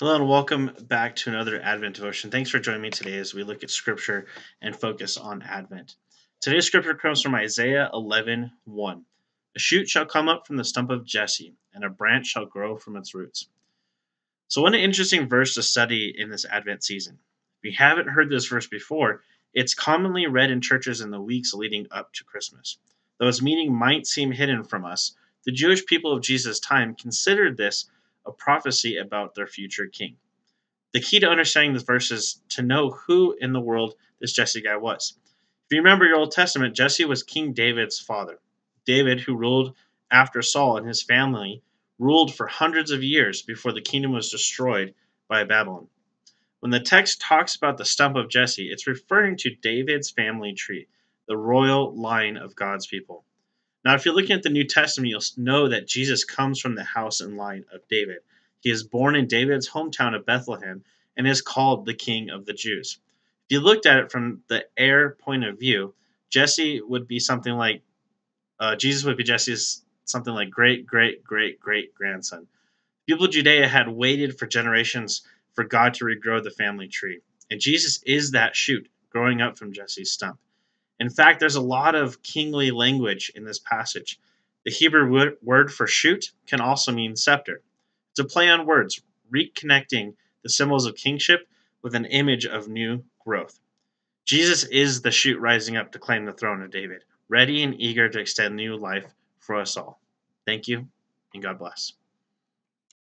Hello and welcome back to another Advent devotion. Thanks for joining me today as we look at scripture and focus on Advent. Today's scripture comes from Isaiah 11 1. A shoot shall come up from the stump of Jesse, and a branch shall grow from its roots. So, what an interesting verse to study in this Advent season. If you haven't heard this verse before, it's commonly read in churches in the weeks leading up to Christmas. Though its meaning might seem hidden from us, the Jewish people of Jesus' time considered this a prophecy about their future king. The key to understanding this verse is to know who in the world this Jesse guy was. If you remember your Old Testament, Jesse was King David's father. David, who ruled after Saul and his family, ruled for hundreds of years before the kingdom was destroyed by Babylon. When the text talks about the stump of Jesse, it's referring to David's family tree, the royal line of God's people. Now, if you're looking at the New Testament, you'll know that Jesus comes from the house and line of David. He is born in David's hometown of Bethlehem and is called the King of the Jews. If you looked at it from the heir point of view, Jesse would be something like uh, Jesus would be Jesse's something like great, great, great, great grandson. People of Judea had waited for generations for God to regrow the family tree, and Jesus is that shoot growing up from Jesse's stump. In fact, there's a lot of kingly language in this passage. The Hebrew word for shoot can also mean scepter. It's a play on words, reconnecting the symbols of kingship with an image of new growth. Jesus is the shoot rising up to claim the throne of David, ready and eager to extend new life for us all. Thank you, and God bless.